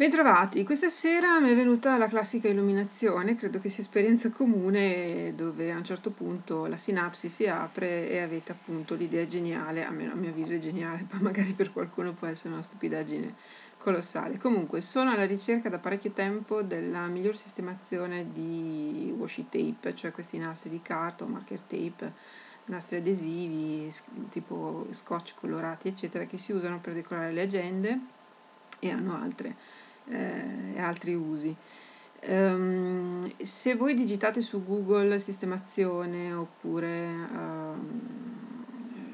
Bentrovati, questa sera mi è venuta la classica illuminazione, credo che sia esperienza comune dove a un certo punto la sinapsi si apre e avete appunto l'idea geniale, almeno a mio avviso è geniale, poi magari per qualcuno può essere una stupidaggine colossale. Comunque sono alla ricerca da parecchio tempo della miglior sistemazione di washi tape, cioè questi nastri di carta o marker tape, nastri adesivi tipo scotch colorati eccetera che si usano per decorare le agende e hanno altre eh, e altri usi. Um, se voi digitate su Google sistemazione oppure um,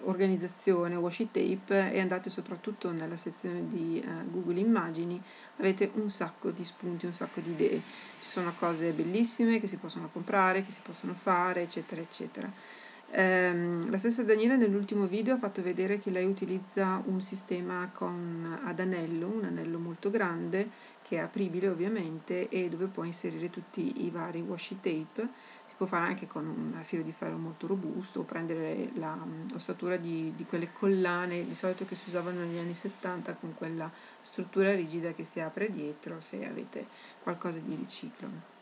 organizzazione washi tape e andate soprattutto nella sezione di uh, Google Immagini avete un sacco di spunti, un sacco di idee. Ci sono cose bellissime che si possono comprare, che si possono fare, eccetera, eccetera. Um, la stessa Daniela nell'ultimo video ha fatto vedere che lei utilizza un sistema con ad anello, un anello molto grande che è apribile ovviamente e dove puoi inserire tutti i vari washi tape. Si può fare anche con un filo di ferro molto robusto o prendere l'ossatura di, di quelle collane di solito che si usavano negli anni 70 con quella struttura rigida che si apre dietro se avete qualcosa di riciclo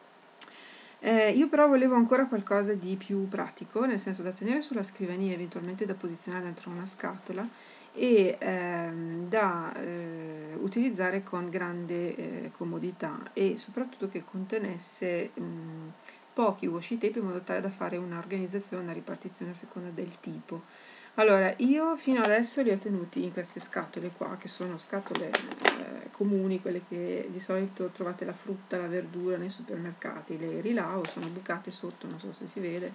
eh, io però volevo ancora qualcosa di più pratico, nel senso da tenere sulla scrivania, eventualmente da posizionare dentro una scatola e ehm, da eh, utilizzare con grande eh, comodità e soprattutto che contenesse mh, pochi washi tape in modo tale da fare un'organizzazione, una ripartizione a seconda del tipo. Allora, io fino adesso li ho tenuti in queste scatole qua, che sono scatole eh, comuni, quelle che di solito trovate la frutta, la verdura nei supermercati, le rilao, sono bucate sotto, non so se si vede,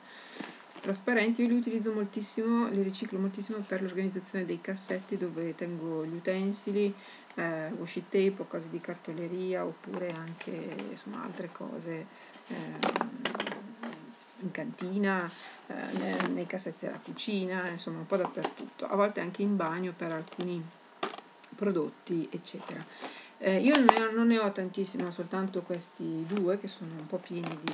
trasparenti, io li utilizzo moltissimo, li riciclo moltissimo per l'organizzazione dei cassetti dove tengo gli utensili, eh, washi tape o cose di cartoleria oppure anche insomma, altre cose eh, in cantina, eh, nei cassetti della cucina, insomma un po' dappertutto, a volte anche in bagno per alcuni prodotti eccetera. Eh, io non ne, ho, non ne, ho, tantissimo, soltanto questi due che sono un po' pieni di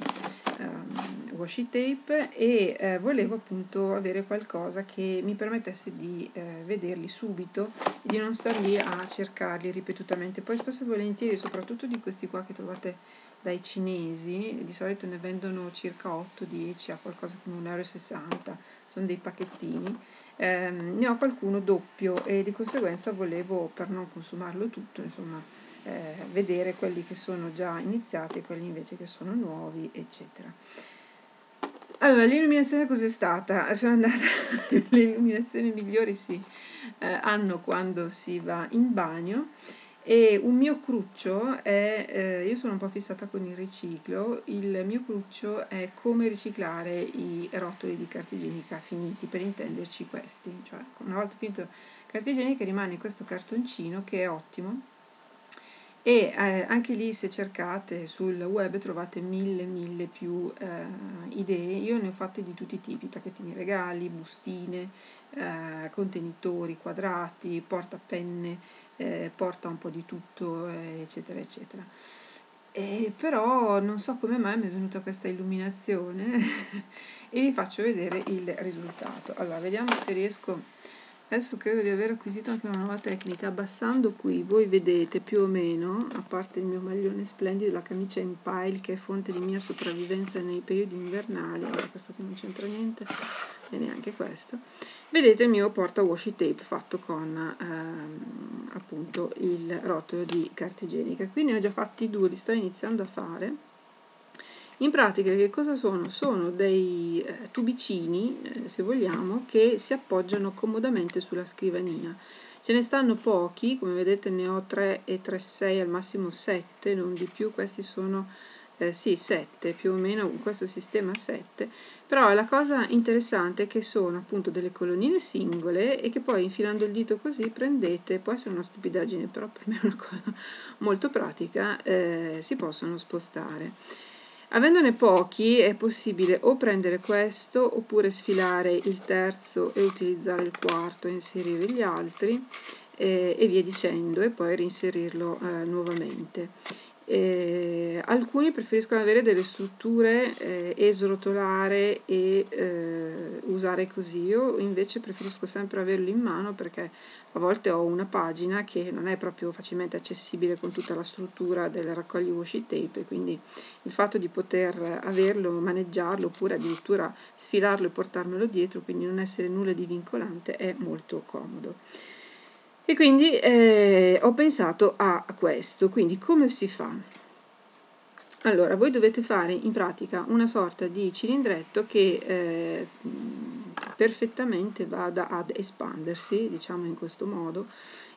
um, washi tape e eh, volevo appunto avere qualcosa che mi permettesse di eh, vederli subito e di non star lì a cercarli ripetutamente. Poi spesso e volentieri, soprattutto di questi qua che trovate dai cinesi, di solito ne vendono circa 8-10 a qualcosa come 1,60 euro, sono dei pacchettini eh, ne ho qualcuno doppio e di conseguenza volevo, per non consumarlo tutto, insomma, eh, vedere quelli che sono già iniziati e quelli invece che sono nuovi, eccetera. Allora, l'illuminazione cos'è stata? Sono andata, le illuminazioni migliori si eh, hanno quando si va in bagno e un mio cruccio è, eh, io sono un po' fissata con il riciclo, il mio cruccio è come riciclare i rotoli di carta igienica finiti, per intenderci questi, cioè una volta finito carta igienica rimane questo cartoncino che è ottimo. E eh, anche lì se cercate sul web trovate mille mille più eh, idee, io ne ho fatte di tutti i tipi, pacchettini regali, bustine, eh, contenitori quadrati, portapenne, eh, porta un po' di tutto, eh, eccetera, eccetera. E però non so come mai mi è venuta questa illuminazione e vi faccio vedere il risultato. Allora, vediamo se riesco. Adesso credo di aver acquisito anche una nuova tecnica. Abbassando qui voi vedete più o meno, a parte il mio maglione splendido, la camicia in pile che è fonte di mia sopravvivenza nei periodi invernali. Allora, questo qui non c'entra niente, e neanche questo. Vedete il mio porta washi tape fatto con ehm, appunto il rotolo di carta igienica. Qui ne ho già fatti due li sto iniziando a fare. In pratica che cosa sono? sono dei eh, tubicini eh, se vogliamo che si appoggiano comodamente sulla scrivania. Ce ne stanno pochi come vedete ne ho 3 e 3 6 al massimo 7 non di più. Questi sono eh, sì 7 più o meno questo sistema 7 però la cosa interessante è che sono appunto delle colonnine singole e che poi infilando il dito così prendete può essere una stupidaggine però per me è una cosa molto pratica eh, si possono spostare. Avendone pochi è possibile o prendere questo oppure sfilare il terzo e utilizzare il quarto e inserire gli altri eh, e via dicendo e poi reinserirlo eh, nuovamente Eh, alcuni preferiscono avere delle strutture eh, e srotolare e eh, usare così. Io invece preferisco sempre averlo in mano perché a volte ho una pagina che non è proprio facilmente accessibile con tutta la struttura del raccogli washi tape, quindi il fatto di poter averlo, maneggiarlo oppure addirittura sfilarlo e portarmelo dietro, quindi non essere nulla di vincolante, è molto comodo. E quindi eh, ho pensato a questo, quindi come si fa? Allora, voi dovete fare in pratica una sorta di cilindretto che eh, perfettamente vada ad espandersi, diciamo in questo modo,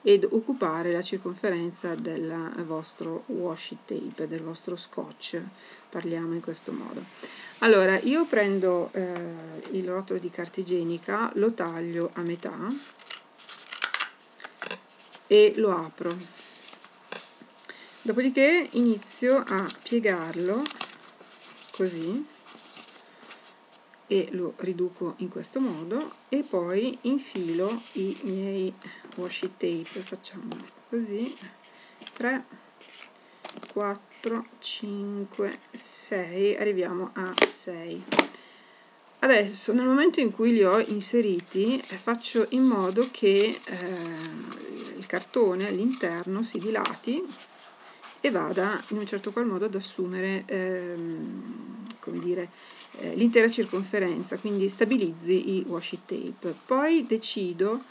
ed occupare la circonferenza del vostro washi tape, del vostro scotch, parliamo in questo modo. Allora, io prendo eh, il rotolo di carta igienica, lo taglio a metà, e lo apro. Dopodiché inizio a piegarlo così e lo riduco in questo modo e poi infilo i miei washi tape. Facciamo così. 3 4 5 6 arriviamo a 6 adesso nel momento in cui li ho inseriti faccio in modo che eh, il cartone all'interno si dilati e vada in un certo qual modo ad assumere ehm, come dire, eh, l'intera circonferenza, quindi stabilizzi i washi tape. Poi decido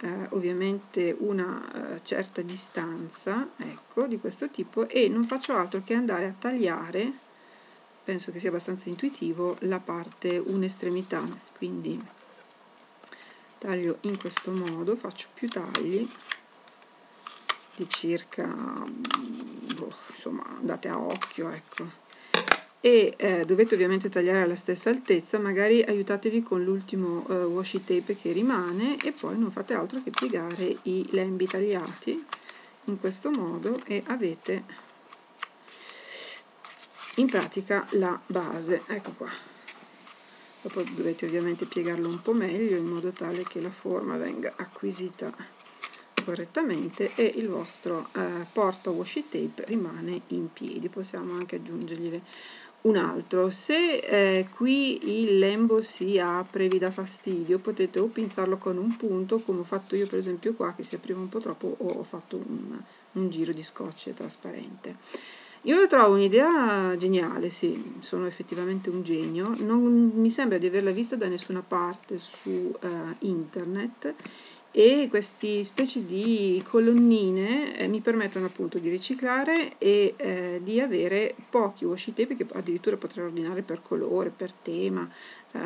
eh, ovviamente una eh, certa distanza ecco, di questo tipo e non faccio altro che andare a tagliare, penso che sia abbastanza intuitivo, la parte un'estremità, quindi taglio in questo modo, faccio più tagli di circa boh, insomma andate a occhio ecco. E eh, dovete ovviamente tagliare alla stessa altezza magari aiutatevi con l'ultimo eh, washi tape che rimane e poi non fate altro che piegare i lembi tagliati in questo modo e avete in pratica la base. Ecco qua. Dopo dovete ovviamente piegarlo un po' meglio in modo tale che la forma venga acquisita correttamente e il vostro eh, porta washi tape rimane in piedi. Possiamo anche aggiungergli un altro. Se eh, qui il lembo si apre vi dà fastidio potete o pinzarlo con un punto come ho fatto io per esempio qua che si apriva un po' troppo o ho fatto un, un giro di scotch trasparente io lo trovo un'idea geniale, sì, sono effettivamente un genio, non mi sembra di averla vista da nessuna parte su uh, internet e queste specie di colonnine eh, mi permettono appunto di riciclare e eh, di avere pochi washi tape che addirittura potrei ordinare per colore, per tema, eh,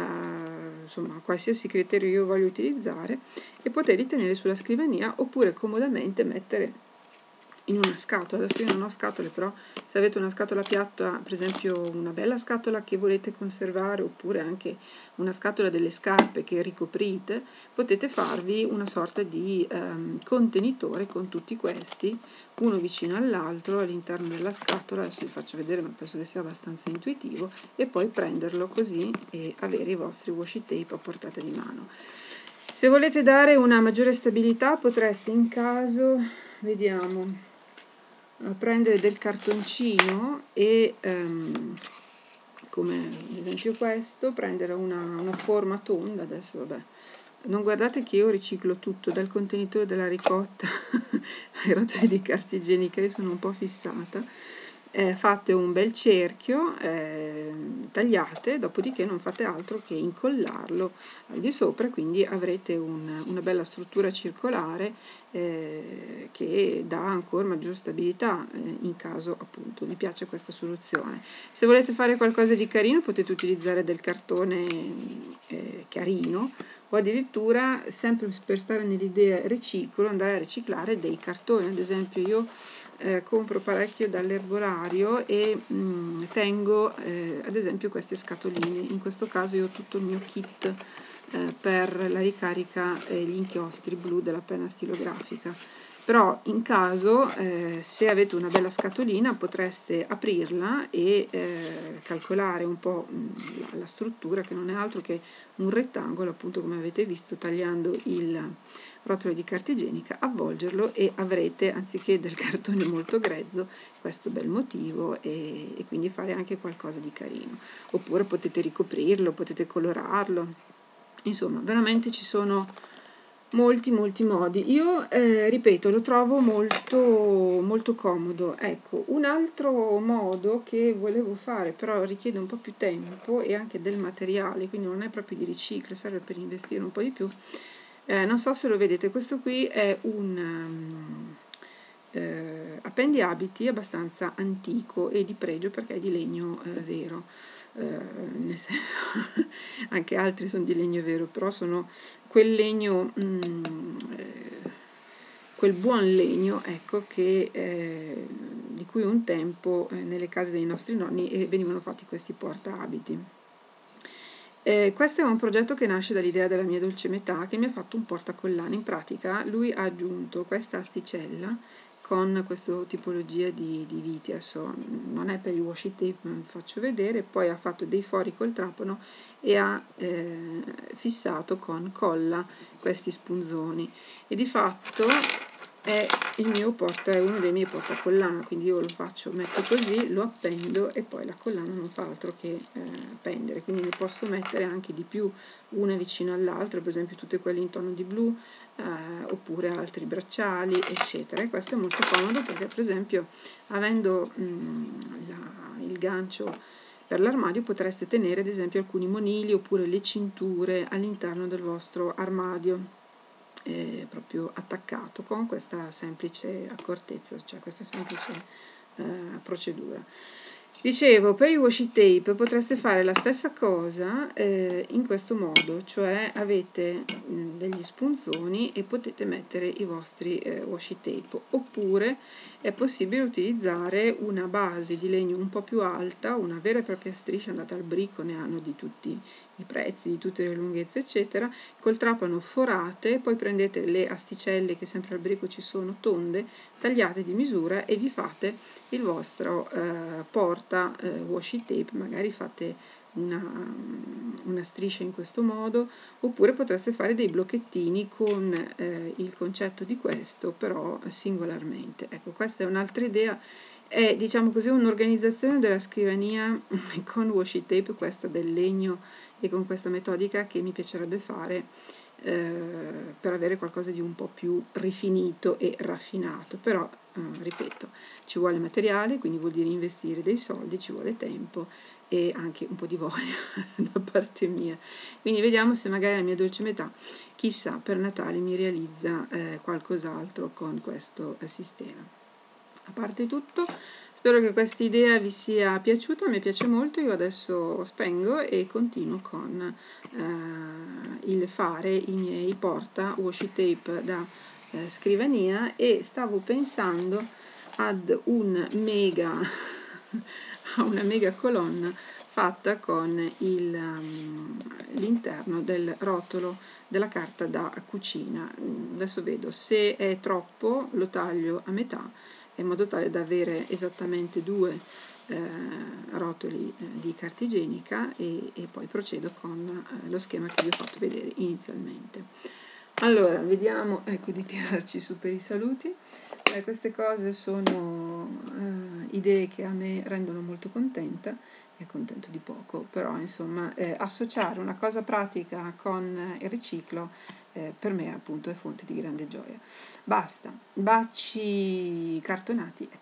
insomma qualsiasi criterio io voglio utilizzare e poterli tenere sulla scrivania oppure comodamente mettere in una scatola, adesso io non ho scatole però se avete una scatola piatta, per esempio una bella scatola che volete conservare oppure anche una scatola delle scarpe che ricoprite, potete farvi una sorta di ehm, contenitore con tutti questi, uno vicino all'altro all'interno della scatola, adesso vi faccio vedere ma penso che sia abbastanza intuitivo, e poi prenderlo così e avere i vostri washi tape a portata di mano. Se volete dare una maggiore stabilità potreste in caso, vediamo, prendere del cartoncino e um, come ad esempio questo prendere una, una, forma tonda. Adesso vabbè non guardate che io riciclo tutto dal contenitore della ricotta ai rotoli di carta igienica io sono un po' fissata eh, fate un bel cerchio, eh, tagliate, dopodiché non fate altro che incollarlo al di sopra, quindi avrete un, una bella struttura circolare eh, che dà ancora maggior stabilità eh, in caso appunto vi piace questa soluzione. Se volete fare qualcosa di carino potete utilizzare del cartone eh, carino o addirittura sempre per stare nell'idea riciclo andare a riciclare dei cartoni, ad esempio io eh, compro parecchio dall'erbolario e mh, mm, tengo eh, ad esempio queste scatoline, in questo caso io ho tutto il mio kit eh, per la ricarica e gli inchiostri blu della penna stilografica però in caso eh, se avete una bella scatolina potreste aprirla e eh, calcolare un po' mm, la, struttura che non è altro che un rettangolo appunto come avete visto tagliando il rotolo di carta igienica, avvolgerlo e avrete, anziché del cartone molto grezzo, questo bel motivo e, e quindi fare anche qualcosa di carino. Oppure potete ricoprirlo, potete colorarlo, insomma, veramente ci sono molti molti modi. Io eh, ripeto lo trovo molto molto comodo. Ecco un altro modo che volevo fare però richiede un po' più tempo e anche del materiale quindi non è proprio di riciclo serve per investire un po' di più. Eh, non so se lo vedete questo qui è un um, eh, appendiabiti abbastanza antico e di pregio perché è di legno eh, vero eh, nel senso anche altri sono di legno vero però sono quel legno, mh, mm, eh, quel buon legno, ecco, che, eh, di cui un tempo eh, nelle case dei nostri nonni eh, venivano fatti questi portaabiti. Eh, questo è un progetto che nasce dall'idea della mia dolce metà che mi ha fatto un portacollane. In pratica lui ha aggiunto questa asticella con questa tipologia di, di viti, adesso non è per il washi tape, vi faccio vedere, poi ha fatto dei fori col trapano e ha eh, fissato con colla questi spunzoni. E di fatto è il mio porta, è uno dei miei portacollana, quindi io lo faccio, metto così, lo appendo e poi la collana non fa altro che eh, pendere, quindi ne posso mettere anche di più una vicino all'altra, per esempio tutte quelle in tono di blu, eh, oppure altri bracciali eccetera. E questo è molto comodo perché per esempio avendo mh, mm, la, il gancio per l'armadio potreste tenere ad esempio alcuni monili oppure le cinture all'interno del vostro armadio eh, proprio attaccato con questa semplice accortezza cioè questa semplice eh, procedura Dicevo, per i washi tape potreste fare la stessa cosa eh, in questo modo, cioè avete mh, degli spunzoni e potete mettere i vostri eh, washi tape, oppure è possibile utilizzare una base di legno un po' più alta, una vera e propria striscia andata al bricco, ne hanno di tutti i prezzi, di tutte le lunghezze eccetera, col trapano forate, poi prendete le asticelle che sempre al brico ci sono tonde, tagliate di misura e vi fate il vostro eh, porta eh, washi tape, magari fate una, una, striscia in questo modo oppure potreste fare dei blocchettini con eh, il concetto di questo però singolarmente. Ecco questa è un'altra idea. È diciamo così un'organizzazione della scrivania con washi tape questa del legno e con questa metodica che mi piacerebbe fare eh, per avere qualcosa di un po' più rifinito e raffinato, però eh, ripeto, ci vuole materiale, quindi vuol dire investire dei soldi, ci vuole tempo e anche un po' di voglia da parte mia. Quindi vediamo se magari la mia dolce metà, chissà, per Natale mi realizza eh, qualcos'altro con questo eh, sistema. A parte tutto, Spero che questa idea vi sia piaciuta, mi piace molto, io adesso spengo e continuo con eh, il fare i miei porta washi tape da eh, scrivania e stavo pensando ad un mega, a una mega colonna fatta con um, l'interno del rotolo della carta da cucina. Adesso vedo se è troppo lo taglio a metà in modo tale da avere esattamente due eh, rotoli eh, di carta igienica e, e poi procedo con eh, lo schema che vi ho fatto vedere inizialmente. Allora, vediamo ecco, di tirarci su per i saluti. Eh, queste cose sono eh, idee che a me rendono molto contenta e contento di poco, però insomma eh, associare una cosa pratica con il riciclo eh, per me appunto è fonte di grande gioia. Basta, baci cartonati e